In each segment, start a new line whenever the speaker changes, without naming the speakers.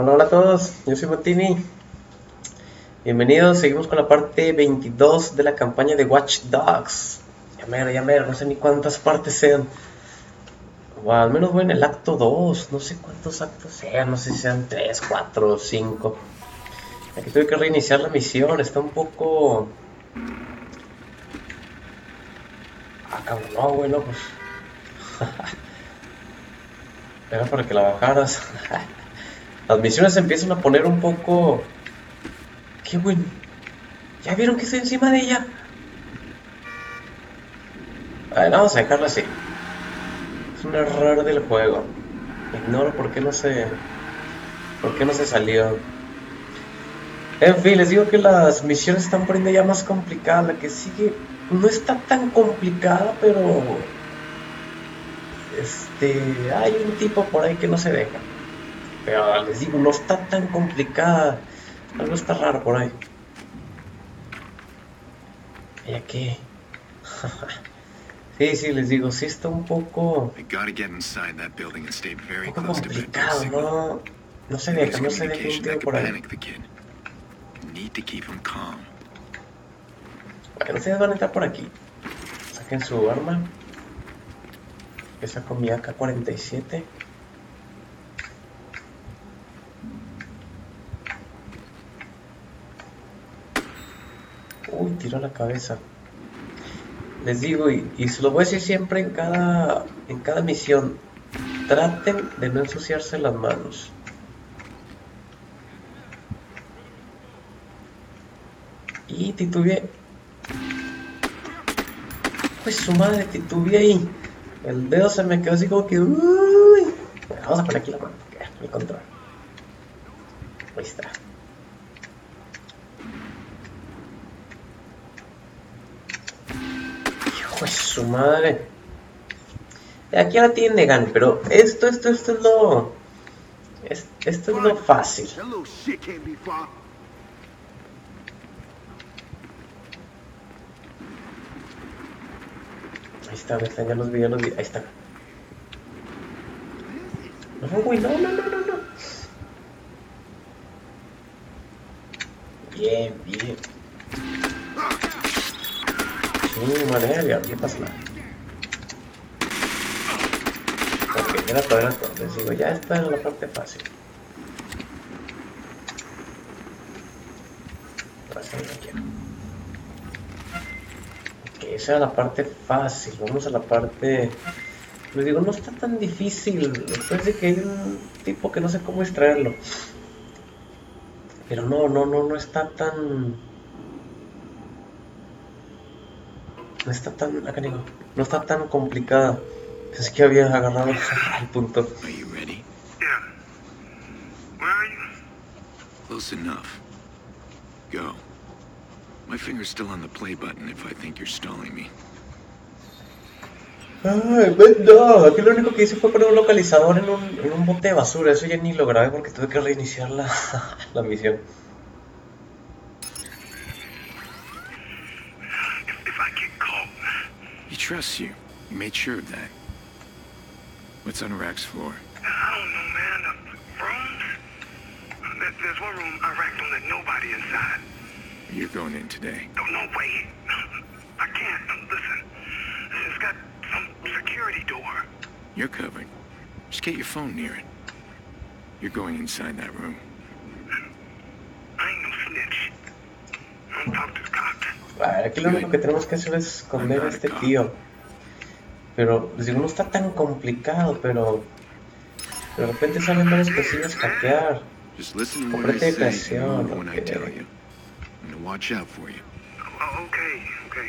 Hola, hola a todos, yo soy Montini. Bienvenidos, seguimos con la parte 22 de la campaña de Watch Dogs. Ya mero, ya mero, no sé ni cuántas partes sean. Al menos voy en el acto 2, no sé cuántos actos sean, no sé si sean 3, 4 o 5. Aquí tuve que reiniciar la misión, está un poco... Ah, cabrón, no, bueno, pues... Era para que la bajaras. Las misiones se empiezan a poner un poco... Qué bueno. ¿Ya vieron que estoy encima de ella? A ver, vamos a dejarla así. Es un error del juego. Ignoro por qué no se... ¿Por qué no se salió? En fin, les digo que las misiones están poniendo ya más complicadas. La que sigue no está tan complicada, pero... Este... Hay un tipo por ahí que no se deja. Pero les digo, no está tan complicada. Algo está raro por ahí. ¿Y aquí? sí, sí, les digo, sí está un poco... Un poco complicado, no... No se deja, no se deja un tío por ahí. Bueno, ustedes van a entrar por aquí. Saquen su arma. Esa con mi AK-47. Tiró la cabeza. Les digo, y, se lo voy a decir siempre en cada, en cada misión. Traten de no ensuciarse las manos. Y titubeé. Pues su madre, titubeé ahí. El dedo se me quedó así como que. Uy. Vamos a poner aquí la mano. El control. Ahí está. De su madre. Aquí la tienen de gan, pero esto, esto, esto es lo. es- esto es lo fácil. Ahí está, ahí está, ya los vi, ya los vi. Ahí está. No, no, no, no, no, no. Bien, bien. Sí, manera, ¿qué pasa? Ok, era todo, era todo. Les digo, ya está en la parte fácil. No. Ok, esa era la parte fácil. Vamos a la parte. Les digo, no está tan difícil. Después de que hay un tipo que no sé cómo extraerlo. Pero no, no, no, no está tan. No está tan. Acá digo, no está tan complicada. Pensé que había agarrado el punto.
Close enough. Go. My finger's still on the play button if I think you're stalling me.
Ay, no, aquí lo único que hice fue poner un localizador en un, en un bote de basura. Eso ya ni lo grabé porque tuve que reiniciar la, la misión.
Trusts you. You made sure of that. What's on Rack's floor?
I don't know, man. Uh, rooms? There's one room I racked on that nobody inside.
You're going in today.
No, no, wait. I can't. Listen, it's got some security door.
You're covered. Just get your phone near it. You're going inside that room.
Aquí lo único que tenemos que hacer es esconder a este tío. Pero, les digo, no está tan complicado, pero... De repente salen varias cosillas hackear.
Just listen to what I
Complete
say and
creación,
move when I
ok.
tell you. I'm gonna watch out for you.
Oh, okay, okay.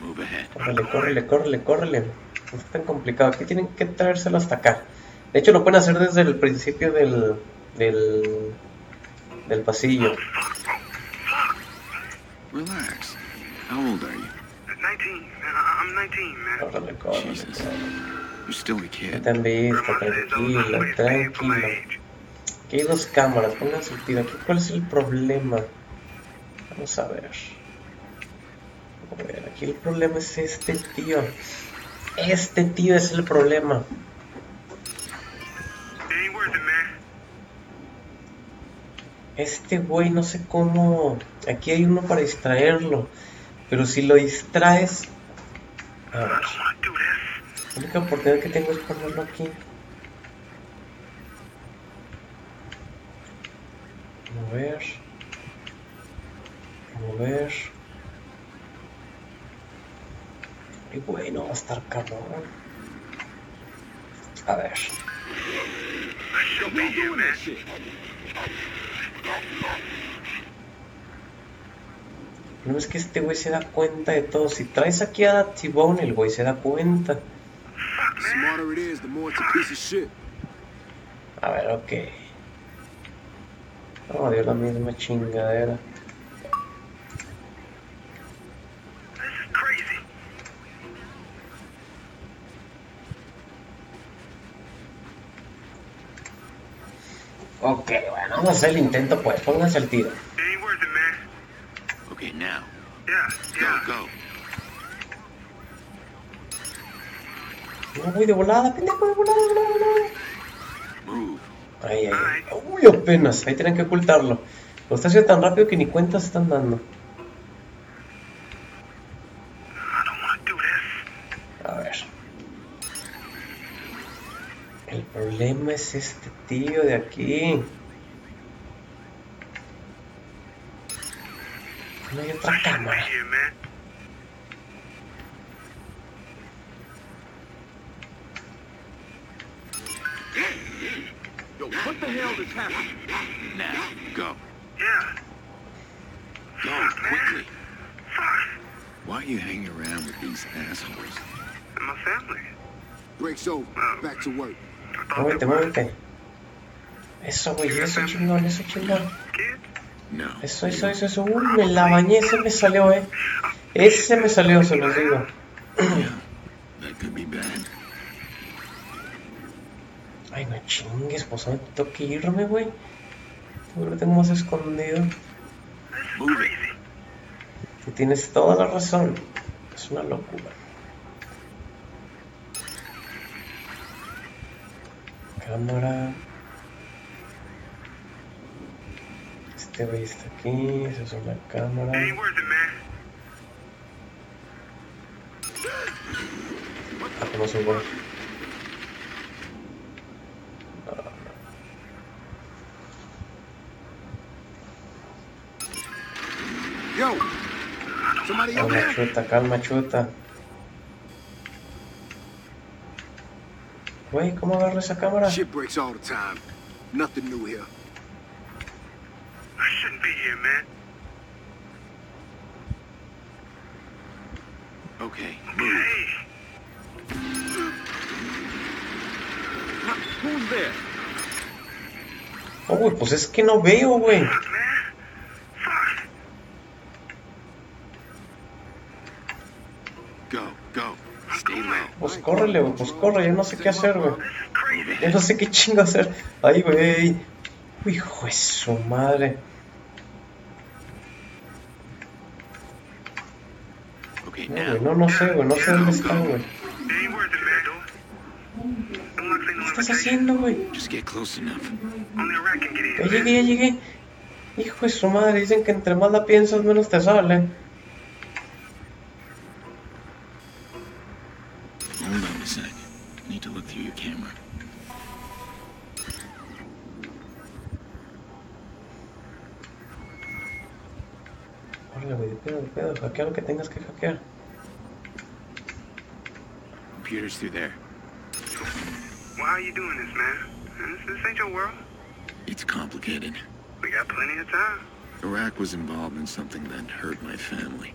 Move ahead.
Córrele, córrele, córrele, córrele. No está tan complicado. Aquí tienen que traérselo hasta acá. De hecho, lo pueden hacer desde el principio del... del... del pasillo.
Relax. How old are you?
19. I- I'm 19, man.
Córrele, córrele,
Jesus.
córrele.
You're still a kid.
visto, tranquilo. Aquí hay dos cámaras, pónganse el tiro. Aquí, ¿cuál es el problema? Vamos a ver. A ver, aquí el problema es este tío. Este tío es el problema. Este güey no sé cómo... Aquí hay uno para distraerlo. Pero si lo distraes... A
I
ver, la única oportunidad que tengo es ponerlo aquí. Mover. Mover. Y bueno, va a estar cabrón. A ver. No es que este güey se da cuenta de todo. Si traes aquí a T-Bone, el güey se da cuenta.
A
ver, ok. Oh, dio la misma chingadera.
This is crazy.
Ok, vamos a hacer el intento, pues. Pónganse el tiro.
Okay, now.
Yeah, yeah.
go.
No voy de volada, pendejo, de volada, de volada, de volada.
Move.
Ay, ay, ay. Uy, apenas. Ahí tienen que ocultarlo. Lo está haciendo tan rápido que ni cuentas están dando. A ver. El problema es este tío de aquí. No hay otra
I shouldn't be
cámara.
Yo, what the hell is happening?
Now. Go.
Yeah.
Go, quickly.
Fuck.
Why are you hanging around with these assholes?
And my family.
Break's over. Um, back to work.
I thought they
Muévete,
were
muévete. Eso, güey, eso chingón, eso chingón.
kids.
No.
Eso, eso, eso, eso. Uy, me la bañé, ese me salió, eh. Ese me salió, se los digo. Ay, no chingues, pues no tengo que irme, güey. Lo tengo más escondido. Y tienes toda la razón. Es una locura. Cámara. Este güey está aquí, esa es una cámara. Ah, no subo.
Yo, somebody over
Calma, chuta, calma, chuta. Güey, ¿cómo agarro esa cámara?
Shit breaks all the time. Nothing new here.
Man.
Okay, move.
Hey.
Who's there?
Oh, güey, pues es que no veo, güey.
Fuck, man. Fuck.
Go, go. Stay low.
Pues córrele, güey, pues corre, yo no sé qué hacer, güey. Yo no sé qué chingo hacer. Ay, güey. Hijo de su madre. Güey, no, no sé, güey, no sé dónde está, güey. ¿Qué estás haciendo, güey? Ya llegué, ya llegué. Hijo de su madre, dicen que entre más la piensas, menos te sale.
Hold on a sec. Need to look through your camera.
Órale, güey, de pedo, de pedo. Hackea lo que tengas que hackear.
Computer's through there.
Why are you doing this, man? This, this ain't your world.
It's complicated.
We got plenty of time.
Iraq was involved in something that hurt my family.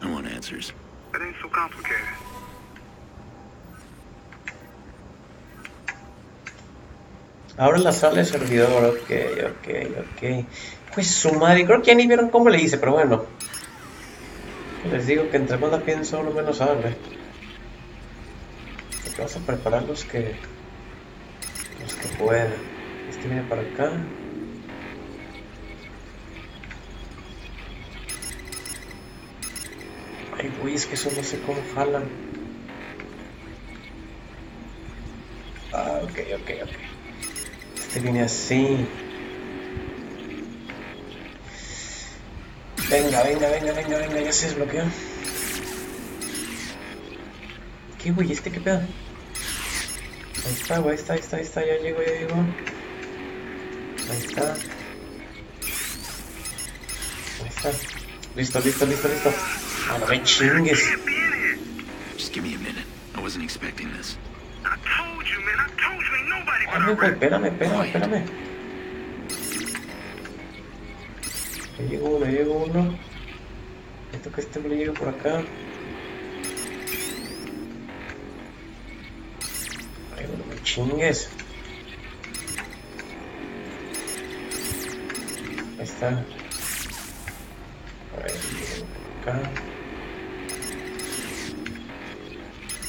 I want answers.
That ain't so complicated.
Ahora la sala de servidor, ok, ok, ok. Pues su madre, creo que ya ni vieron cómo le hice, pero bueno. Les digo que entre más la pienso, uno menos sale. Vamos a preparar los que. los que puedan. Este viene para acá. Ay, güey, es que eso no sé cómo jalan. Ok, ok, ok. Este viene así. Venga, venga, venga, venga, venga, ya se desbloqueó. ¿Qué, güey? ¿Este qué pedo? Ahí está, güey, ahí está, ahí está, ahí está, ya llego, ya llego. Ahí está. Ahí está. Listo, listo, listo, listo. Ah, no me chingues.
Just give me a minute. I wasn't expecting this.
I told you, man. I told you ain't nobody but
Espérame,
a
güey,
rat.
espérame, espérame, espérame. Ya llegó uno, ya llegó uno. Esto que este me le llega por acá. Chingues. Ahí está. Ahí acá.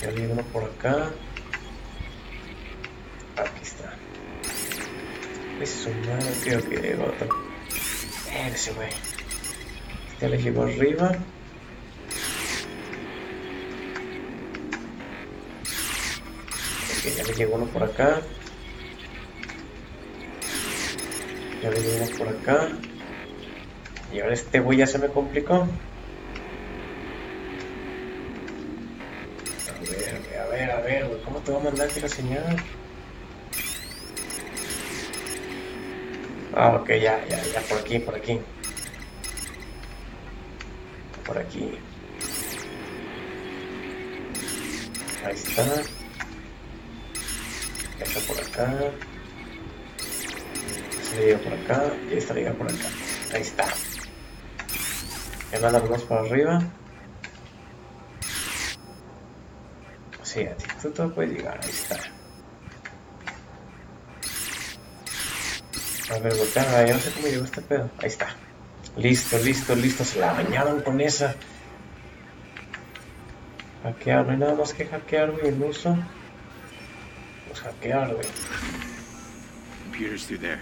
Ya viene uno por acá. Aquí está. Eso, madre, ok, llegó otro. Ese güey. Este le llegó arriba. Ya le llegó uno por acá. Ya le llegó uno por acá. Y ahora este güey ya se me complicó. A ver, a ver, a ver, güey, ¿cómo te va a mandar aquí la señal? Ah, ok, ya, ya, ya, por aquí, por aquí. Por aquí. Ahí está. Esta por acá. Esta llega por acá. Y esta llega por acá. Ahí está. Ya nada más para arriba. Sí, a ti tú todo puedes llegar. Ahí está. A ver, voltea, ya no sé cómo llegó este pedo. Ahí está. Listo, listo, listo. Se la bañaron con esa. Hackear, no hay nada más que hackear, güey, el uso. Pues hackear, güey.
Computer's through there.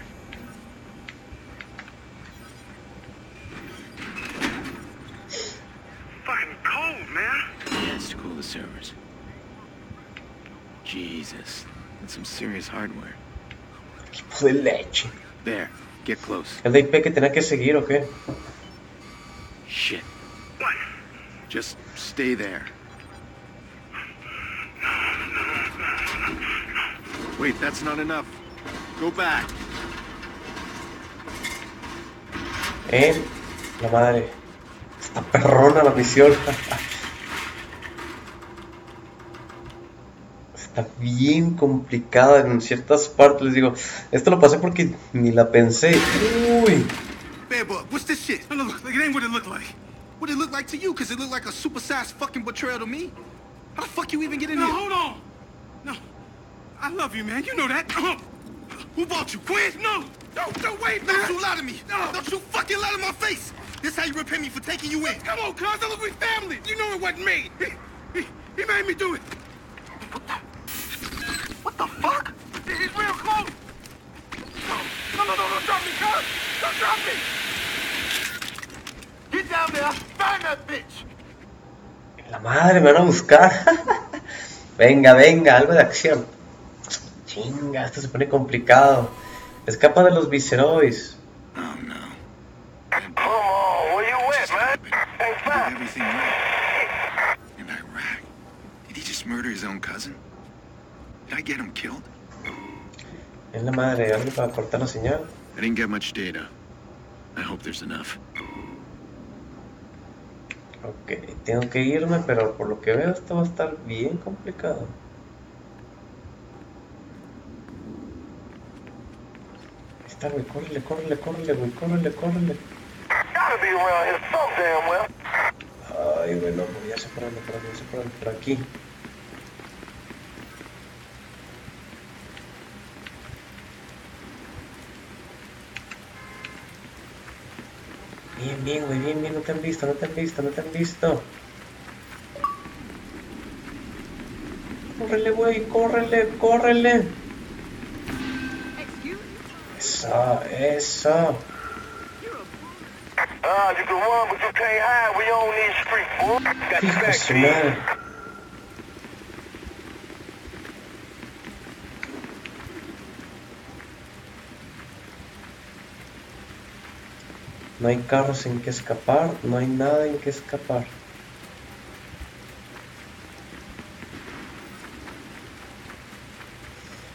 Fucking cold, man.
Yeah, it's to cool the servers. Jesus, that's some serious hardware.
Equipo de leche.
There, get close.
¿El de IP que tenía que seguir o qué?
Shit.
What?
Just stay there. Wait, that's not enough. Go back.
Eh, la madre. Está perrona la misión. Está bien complicada en ciertas partes. Les digo, esto lo pasé porque ni la pensé. Uy.
What's this shit? No, no, look, it ain't what it looked like. What it looked like to you, cause it looked like a supersized fucking betrayal to me. How the fuck you even get in
No,
here?
hold on. No. I love you, man. You know that.
Who bought you, Quinn?
No.
Don't, don't wait, man. Don't you lie to me.
No.
Don't you fucking lie to my face. This how you repay me for taking you in.
Come on, cuz. I look we family. You know it wasn't me. He, he, he made me do it.
What the fuck?
He- He's real close. No, no, no, don't drop me, cuz. Don't drop me.
Get down there. Find that bitch.
La madre, me van a buscar. venga, venga, algo de acción. Chinga, esto se pone complicado. Escapa de los viceroys.
Oh no.
Es la madre, algo para cortar la señal.
I didn't get much data. I hope there's enough.
Ok, tengo que irme, pero por lo que veo esto va a estar bien complicado. Está, güey, córrele, córrele, córrele, güey, córrele, córrele.
Gotta be around here some damn well.
Ay, güey, güey, ya se por dónde, por sé por dónde, por aquí. Bien, bien, güey, bien, bien, no te han visto, no te han visto, no te han visto. Córrele, güey, córrele, córrele. Eso, eso. No hay carros en que escapar, no hay nada en que escapar.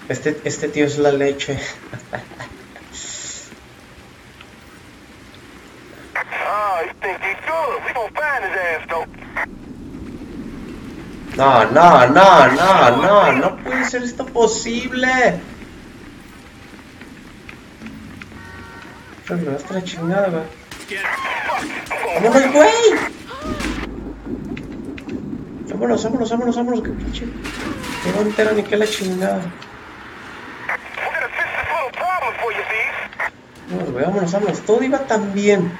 Este, este tío es la leche. No, no, no, no, no, no puede ser esto posible. Pero me vas a la chingada, güey. ¡Vámonos, güey! Vámonos, vámonos, vámonos, vámonos, que pinche. No va entera ni que la chingada. Vámonos, vámonos, vámonos. Todo iba tan bien.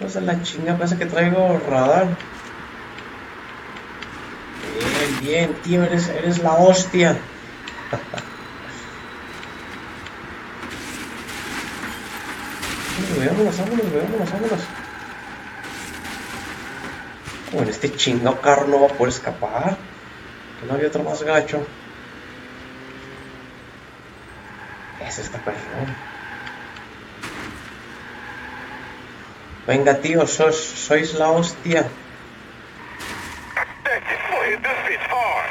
Vamos a la chingada, parece que traigo radar. Bien, tío, eres, eres la hostia. Vámonos, vámonos, vámonos, vámonos. Bueno, este chingado carro no va a poder escapar. Que no había otro más gacho. Ese está perrón. Venga, tío, sos, sois la hostia.
That's it. Boy, hit this bitch hard.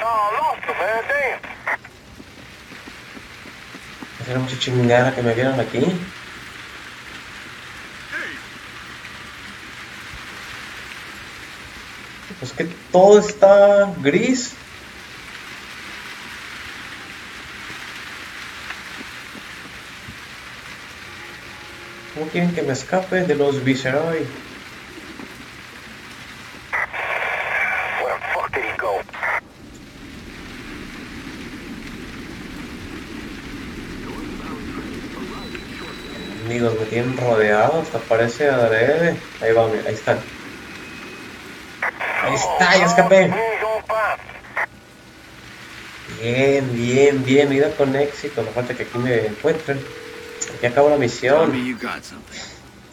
nah, lost him, man. Damn.
Era mucha chingada que me vieron aquí. Pues que todo está gris. Quieren que me escape de los Viceroy?
He?
Amigos, me tienen rodeado, hasta parece adrede. Ahí va, ahí están. Ahí está, ya escapé. Bien, bien, bien, ido con éxito. No falta que aquí me encuentren. Aquí acabo la
Tell me
misión.
you got something.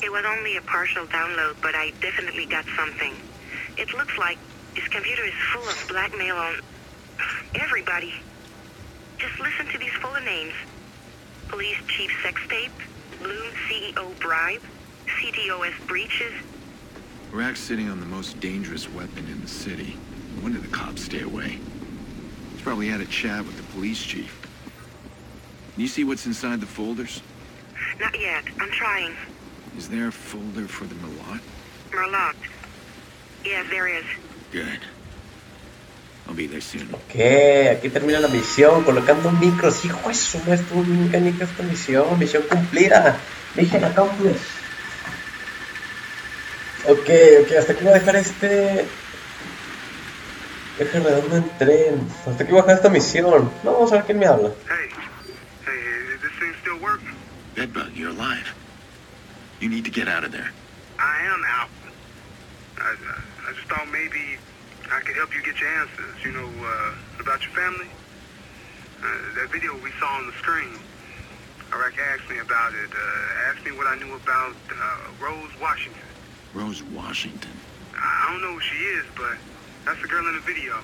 It was only a partial download, but I definitely got something. It looks like his computer is full of blackmail on everybody. Just listen to these full names. Police Chief Sex Tape, Bloom CEO Bribe, CTOS Breaches,
Iraq's sitting on the most dangerous weapon in the city. When did the cops stay away? He's probably had a chat with the police chief. You see what's inside the folders?
Not yet. I'm trying.
Is there a folder for the Malot?
Merlot. Yes, there is.
Good. I'll be there soon.
Ok, aquí termina la misión, colocando micros. Hijo de su madre, estuvo bien mecánica esta misión. Misión cumplida. Mission accomplished. Ok, ok, hasta aquí voy a dejar este. Eje redondo en tren. Hasta aquí voy a dejar esta misión. No, vamos a ver quién me habla.
Hey,
Bedbug, you're alive. You need to get out of there.
I am out. I, I, just thought maybe I could help you get your answers. You know, uh, about your family. Uh, that video we saw on the screen. Iraq asked me about it. Uh, asked me what I knew about uh, Rose Washington.
Rose Washington.
I don't know who she is, but that's the girl in the video.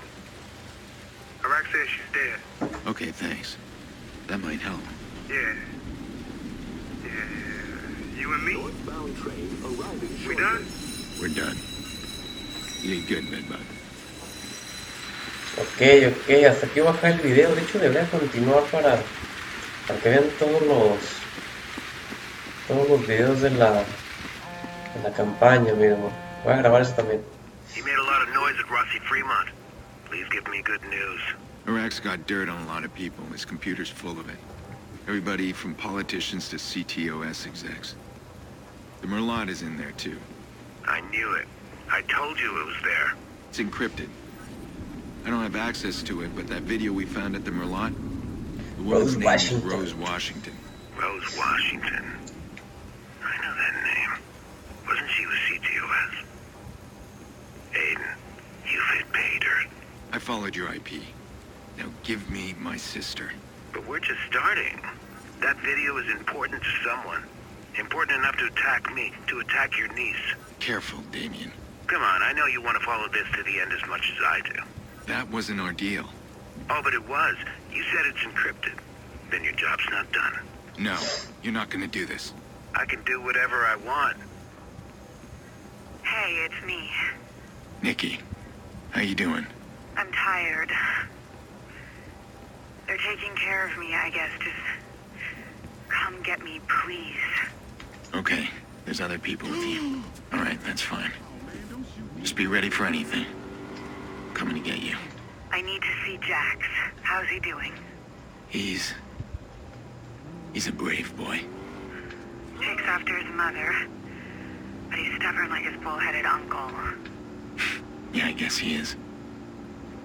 Iraq says she's dead.
Okay, thanks. That might help.
Yeah. You and me? We done?
We're done. You did good, Bedbug.
Ok, ok, hasta aquí voy a dejar el video. De hecho, debería continuar para, para que vean todos los todos los videos de la, de la campaña, amigo. Voy a grabar eso también.
He made a lot of noise at Rossi Fremont. Please give me good news.
Iraq's got dirt on a lot of people. His computer's full of it. Everybody from politicians to CTOS execs. The Merlot is in there, too.
I knew it. I told you it was there.
It's encrypted. I don't have access to it, but that video we found at the Merlot, the
Rose
woman's name is
Washington.
Rose Washington.
Rose Washington. I know that name. Wasn't she with CTOS? Aiden, you've hit pay dirt.
I followed your IP. Now give me my sister.
But we're just starting. That video is important to someone. Important enough to attack me, to attack your niece.
Careful, Damien.
Come on, I know you want to follow this to the end as much as I do.
That wasn't our deal.
Oh, but it was. You said it's encrypted. Then your job's not done.
No, you're not gonna do this.
I can do whatever I want.
Hey, it's me.
Nikki, how you doing?
I'm tired. They're taking care of me, I guess. Just come get me, please.
Okay, there's other people with you. All right, that's fine. Just be ready for anything. I'm Coming to get you.
I need to see Jax. How's he doing?
He's... He's a brave boy.
Takes after his mother. But he's stubborn like his bullheaded uncle.
Yeah, I guess he is.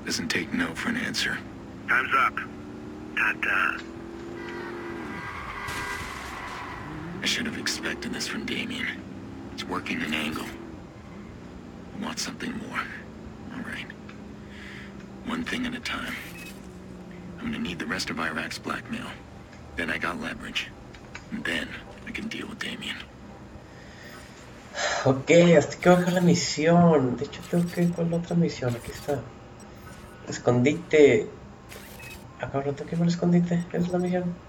Doesn't take no for an answer.
Time's up. Ta-ta.
I should have expected this from Damien. He's working an angle. I want something more. All right. One thing at a time. I'm gonna need the rest of Iraq's blackmail. Then I got leverage. And then I can deal with Damien.
Ok, hasta que bajar la misión. De hecho, tengo que ir con la otra misión. Aquí está. Escondite. Acá tengo que ir al escondite. ¿Esa es la misión?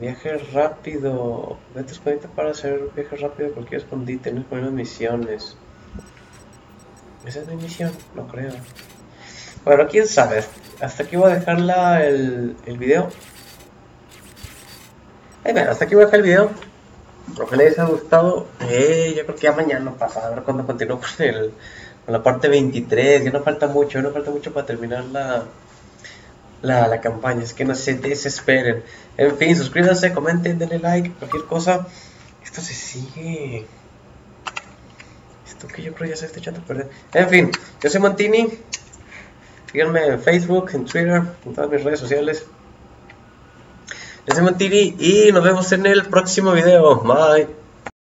Viaje rápido. Vete escondite para hacer viaje rápido cualquier escondite. No es poner misiones. ¿Esa es mi misión? No creo. Bueno, quién sabe. Hasta aquí voy a dejar la, el, el video. Eh, bueno, hasta aquí voy a dejar el video. Ojalá les haya gustado. Eh, yo creo que ya mañana pasa. A ver cuando continúo con, el, con la parte 23. Ya no falta mucho. Ya no falta mucho para terminar la, la, la campaña. Es que no se desesperen. En fin, suscríbanse, comenten, denle like, cualquier cosa. Esto se sigue. Esto que yo creo ya se está echando a perder. En fin, yo soy Montini. Síganme en Facebook, en Twitter, en todas mis redes sociales. Yo soy Montini y nos vemos en el próximo video. Bye.